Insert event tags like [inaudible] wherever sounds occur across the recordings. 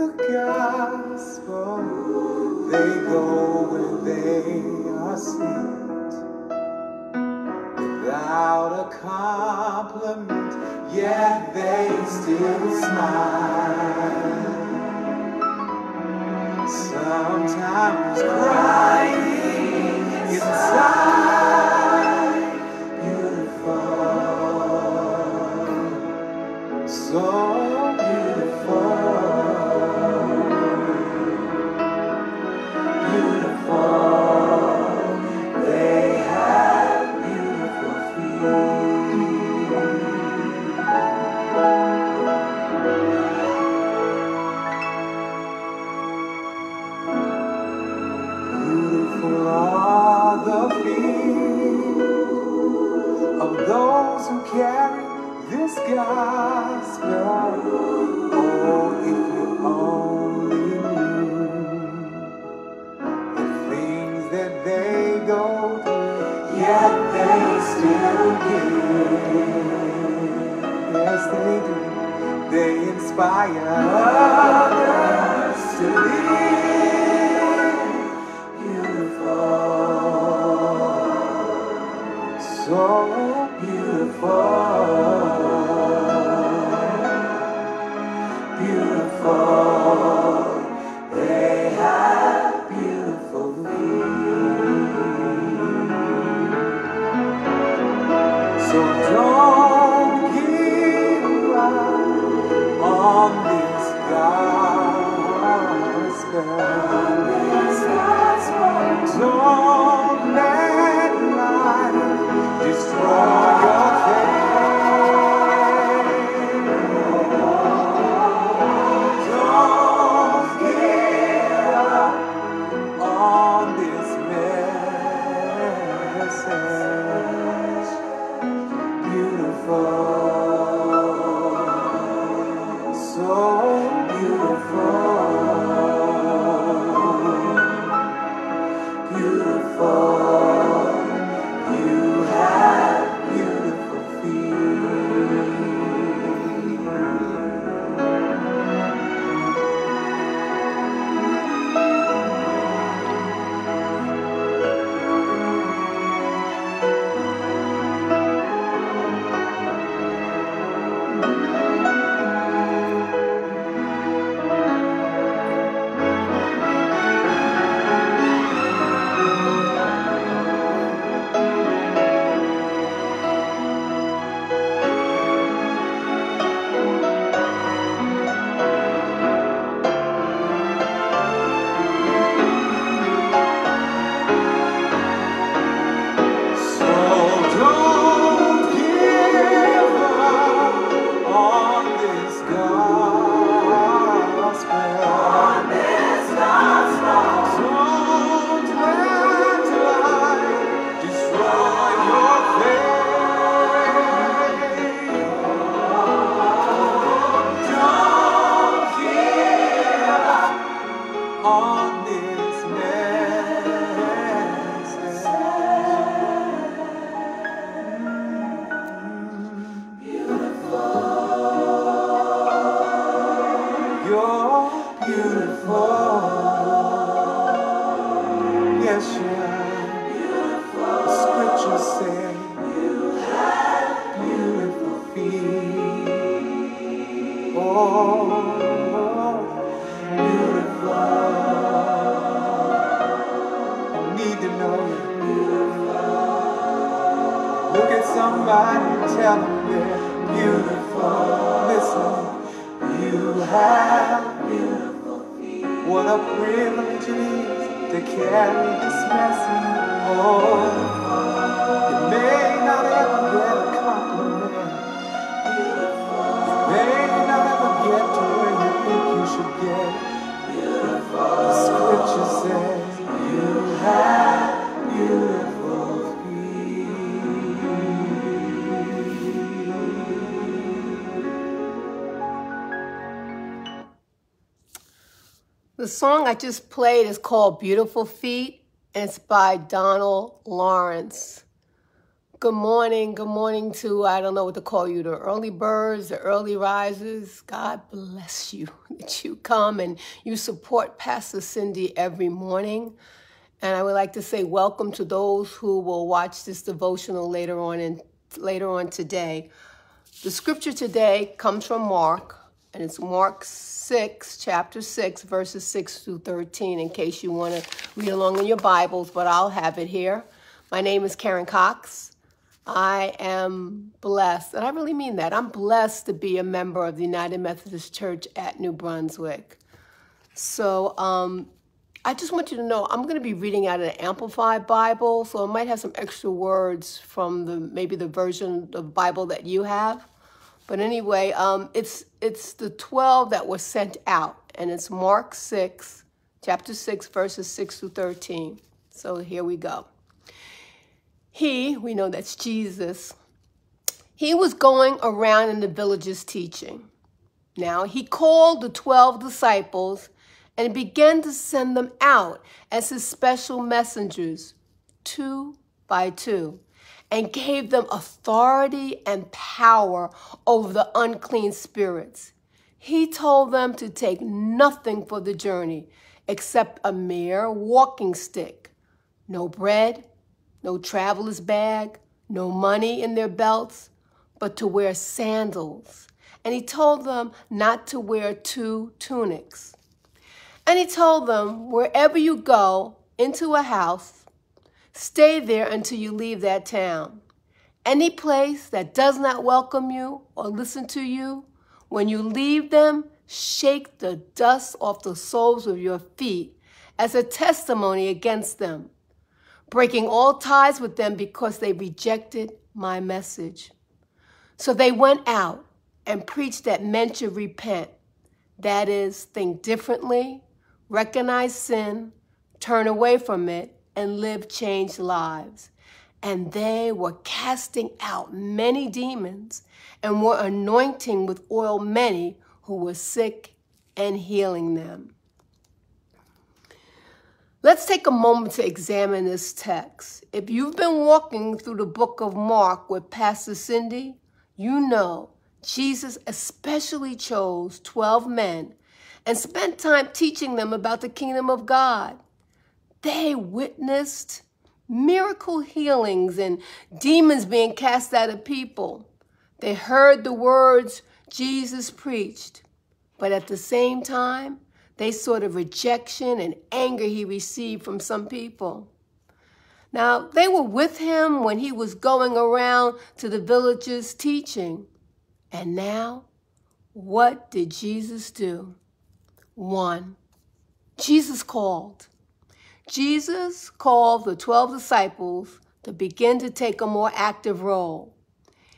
the gospel, they go where they are sent. Without a compliment, yet they still smile. Sometimes crying inside, beautiful, so Yes, they do. They inspire others on gospel. Beautiful, somebody tell them they're beautiful. Listen, you have beautiful feet. What a privilege it is to carry this message. Oh, you may not ever get a compliment. You may not ever get to where you think you should get. The The song I just played is called Beautiful Feet, and it's by Donald Lawrence. Good morning. Good morning to, I don't know what to call you, the early birds, the early risers. God bless you [laughs] that you come and you support Pastor Cindy every morning. And I would like to say welcome to those who will watch this devotional later on and later on today. The scripture today comes from Mark, and it's Mark 6, chapter 6, verses 6 through 13, in case you want to read along in your Bibles, but I'll have it here. My name is Karen Cox. I am blessed, and I really mean that. I'm blessed to be a member of the United Methodist Church at New Brunswick. So um, I just want you to know I'm going to be reading out an Amplified Bible, so I might have some extra words from the maybe the version of Bible that you have. But anyway, um, it's it's the 12 that were sent out, and it's Mark 6, chapter 6, verses 6 through 13. So here we go. He, we know that's Jesus, he was going around in the villages teaching. Now he called the 12 disciples and began to send them out as his special messengers, two by two, and gave them authority and power over the unclean spirits. He told them to take nothing for the journey except a mere walking stick, no bread, no traveler's bag, no money in their belts, but to wear sandals. And he told them not to wear two tunics. And he told them, wherever you go into a house, stay there until you leave that town. Any place that does not welcome you or listen to you, when you leave them, shake the dust off the soles of your feet as a testimony against them breaking all ties with them because they rejected my message. So they went out and preached that men should repent. That is, think differently, recognize sin, turn away from it, and live changed lives. And they were casting out many demons and were anointing with oil many who were sick and healing them. Let's take a moment to examine this text. If you've been walking through the book of Mark with Pastor Cindy, you know Jesus especially chose 12 men and spent time teaching them about the kingdom of God. They witnessed miracle healings and demons being cast out of people. They heard the words Jesus preached, but at the same time, they saw the rejection and anger he received from some people. Now, they were with him when he was going around to the villages teaching. And now, what did Jesus do? One, Jesus called. Jesus called the 12 disciples to begin to take a more active role.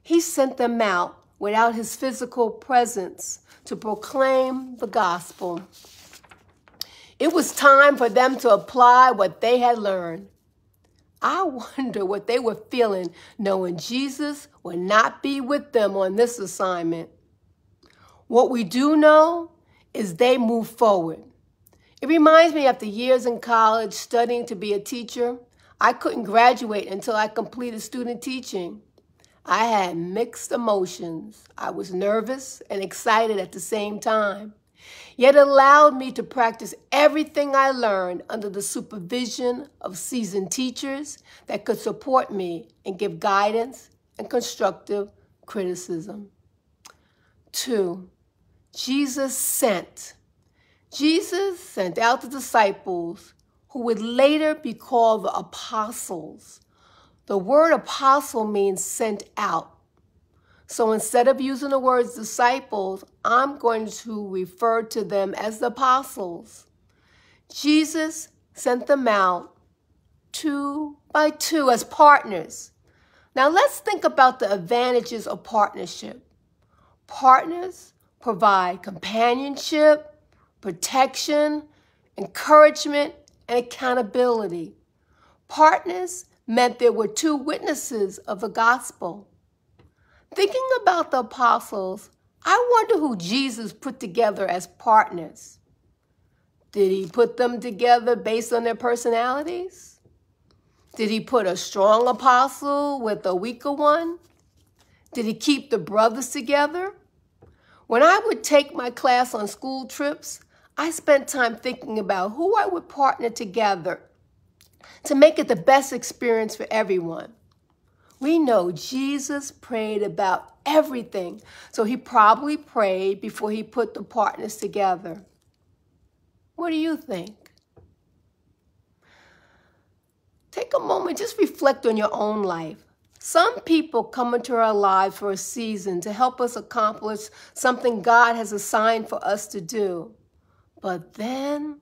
He sent them out without his physical presence to proclaim the gospel. It was time for them to apply what they had learned. I [laughs] wonder what they were feeling knowing Jesus would not be with them on this assignment. What we do know is they move forward. It reminds me after years in college studying to be a teacher, I couldn't graduate until I completed student teaching. I had mixed emotions. I was nervous and excited at the same time yet allowed me to practice everything I learned under the supervision of seasoned teachers that could support me and give guidance and constructive criticism. Two, Jesus sent. Jesus sent out the disciples who would later be called the apostles. The word apostle means sent out. So instead of using the words disciples, I'm going to refer to them as the apostles. Jesus sent them out two by two as partners. Now let's think about the advantages of partnership. Partners provide companionship, protection, encouragement, and accountability. Partners meant there were two witnesses of the gospel. Thinking about the apostles, I wonder who Jesus put together as partners. Did he put them together based on their personalities? Did he put a strong apostle with a weaker one? Did he keep the brothers together? When I would take my class on school trips, I spent time thinking about who I would partner together to make it the best experience for everyone. We know Jesus prayed about everything, so he probably prayed before he put the partners together. What do you think? Take a moment, just reflect on your own life. Some people come into our lives for a season to help us accomplish something God has assigned for us to do. But then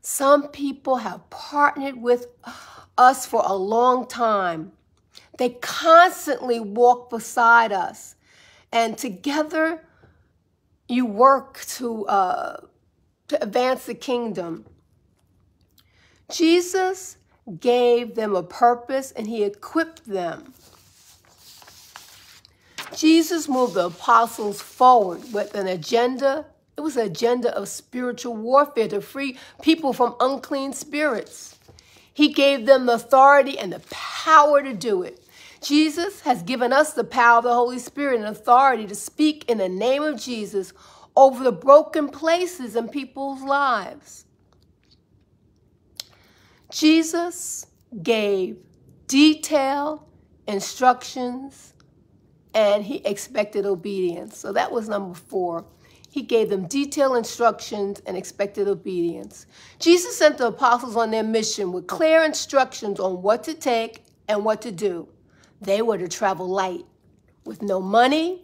some people have partnered with us for a long time. They constantly walk beside us. And together, you work to, uh, to advance the kingdom. Jesus gave them a purpose and he equipped them Jesus moved the apostles forward with an agenda. It was an agenda of spiritual warfare to free people from unclean spirits. He gave them the authority and the power to do it. Jesus has given us the power of the Holy Spirit and authority to speak in the name of Jesus over the broken places in people's lives. Jesus gave detailed instructions and he expected obedience. So that was number four. He gave them detailed instructions and expected obedience. Jesus sent the apostles on their mission with clear instructions on what to take and what to do. They were to travel light with no money,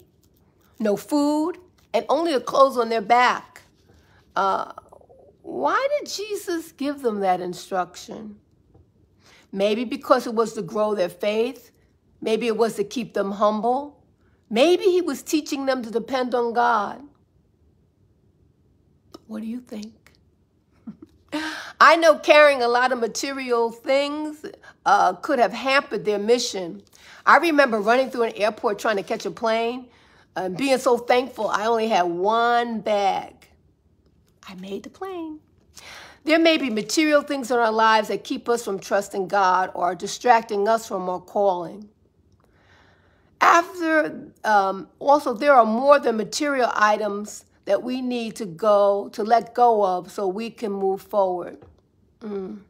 no food, and only the clothes on their back. Uh, why did Jesus give them that instruction? Maybe because it was to grow their faith. Maybe it was to keep them humble. Maybe he was teaching them to depend on God. What do you think? [laughs] I know carrying a lot of material things uh, could have hampered their mission. I remember running through an airport trying to catch a plane and being so thankful I only had one bag. I made the plane. There may be material things in our lives that keep us from trusting God or distracting us from our calling. After, um, also, there are more than material items that we need to go, to let go of so we can move forward. Mm.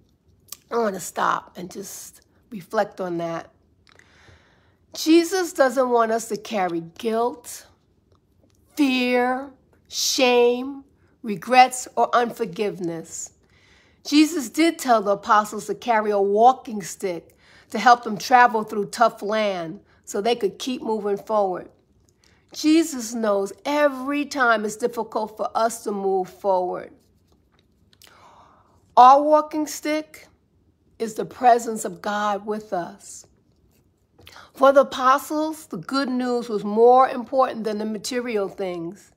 I want to stop and just reflect on that. Jesus doesn't want us to carry guilt, fear, shame, regrets, or unforgiveness. Jesus did tell the apostles to carry a walking stick to help them travel through tough land so they could keep moving forward. Jesus knows every time it's difficult for us to move forward. Our walking stick is the presence of God with us. For the apostles, the good news was more important than the material things.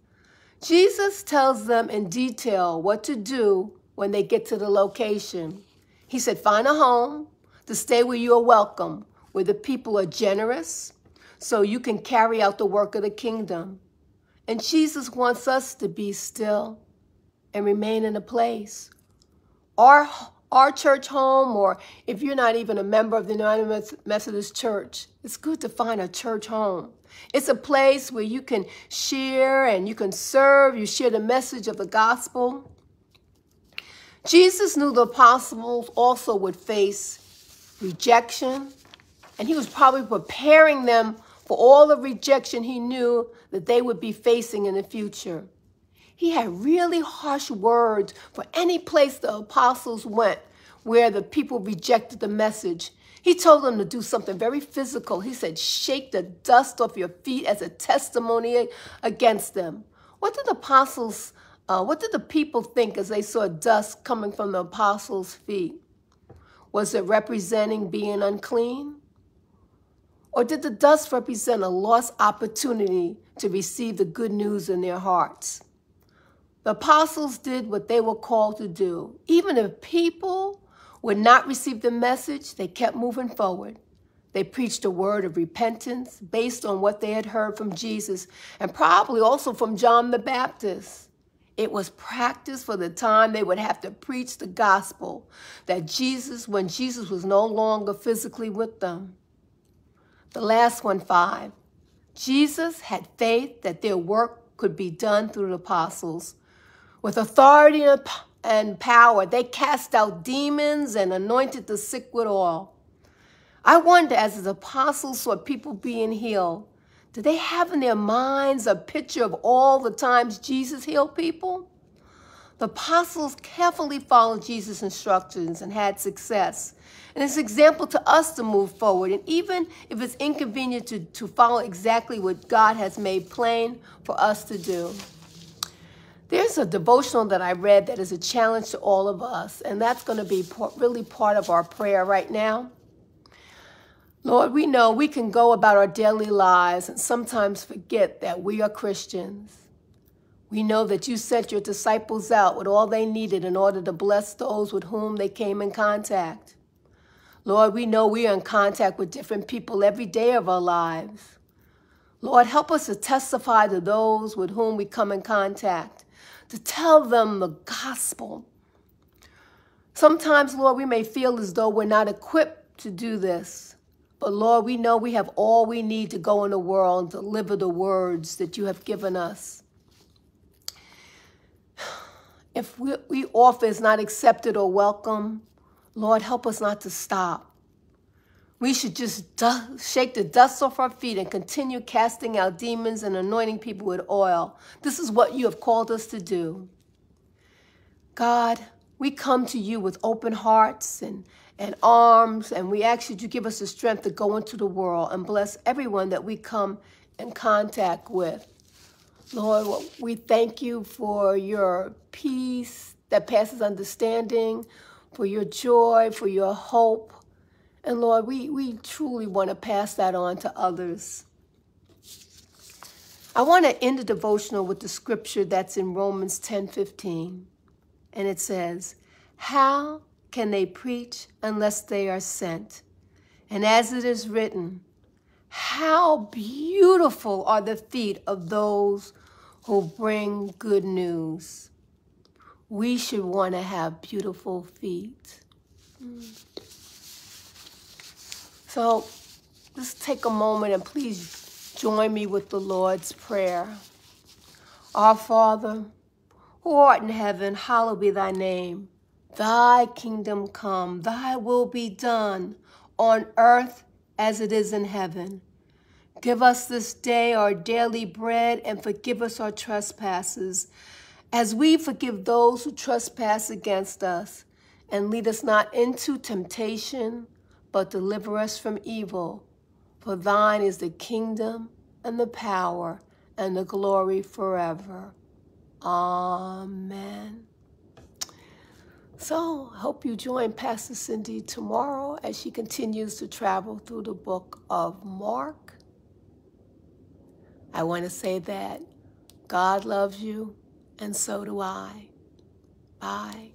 Jesus tells them in detail what to do when they get to the location. He said, Find a home to stay where you are welcome, where the people are generous, so you can carry out the work of the kingdom. And Jesus wants us to be still and remain in a place. Our, our church home, or if you're not even a member of the United Methodist Church, it's good to find a church home. It's a place where you can share and you can serve, you share the message of the gospel. Jesus knew the apostles also would face rejection, and he was probably preparing them for all the rejection he knew that they would be facing in the future. He had really harsh words for any place the apostles went where the people rejected the message. He told them to do something very physical. He said, Shake the dust off your feet as a testimony against them. What did the apostles, uh, what did the people think as they saw dust coming from the apostles' feet? Was it representing being unclean? Or did the dust represent a lost opportunity to receive the good news in their hearts? The apostles did what they were called to do. Even if people would not receive the message, they kept moving forward. They preached a word of repentance based on what they had heard from Jesus and probably also from John the Baptist. It was practice for the time they would have to preach the gospel that Jesus, when Jesus was no longer physically with them. The last one, five. Jesus had faith that their work could be done through the apostles. With authority and power, they cast out demons and anointed the sick with oil. I wonder, as the apostles saw people being healed, did they have in their minds a picture of all the times Jesus healed people? The apostles carefully followed Jesus' instructions and had success. And it's an example to us to move forward. And even if it's inconvenient to, to follow exactly what God has made plain for us to do. There's a devotional that I read that is a challenge to all of us, and that's going to be really part of our prayer right now. Lord, we know we can go about our daily lives and sometimes forget that we are Christians. We know that you sent your disciples out with all they needed in order to bless those with whom they came in contact. Lord, we know we are in contact with different people every day of our lives. Lord, help us to testify to those with whom we come in contact, to tell them the gospel. Sometimes, Lord, we may feel as though we're not equipped to do this. But Lord, we know we have all we need to go in the world and deliver the words that you have given us. If we, offer is not accepted or welcome, Lord, help us not to stop. We should just du- shake the dust off our feet and continue casting out demons and anointing people with oil. This is what you have called us to do. God, we come to you with open hearts and and arms, and we ask you to give us the strength to go into the world and bless everyone that we come in contact with. Lord, we thank you for your peace that passes understanding, for your joy, for your hope. And Lord, we, we truly want to pass that on to others. I want to end the devotional with the scripture that's in Romans 10 15. And it says, How can they preach unless they are sent? And as it is written, how beautiful are the feet of those who bring good news. We should want to have beautiful feet. So let's take a moment and please join me with the Lord's Prayer. Our Father, who art in heaven, hallowed be thy name. Thy kingdom come, thy will be done on earth as it is in heaven. Give us this day our daily bread and forgive us our trespasses as we forgive those who trespass against us. And lead us not into temptation, but deliver us from evil. For thine is the kingdom and the power and the glory forever. Amen. So, hope you join Pastor Cindy tomorrow as she continues to travel through the book of Mark. I want to say that God loves you, and so do I. Bye.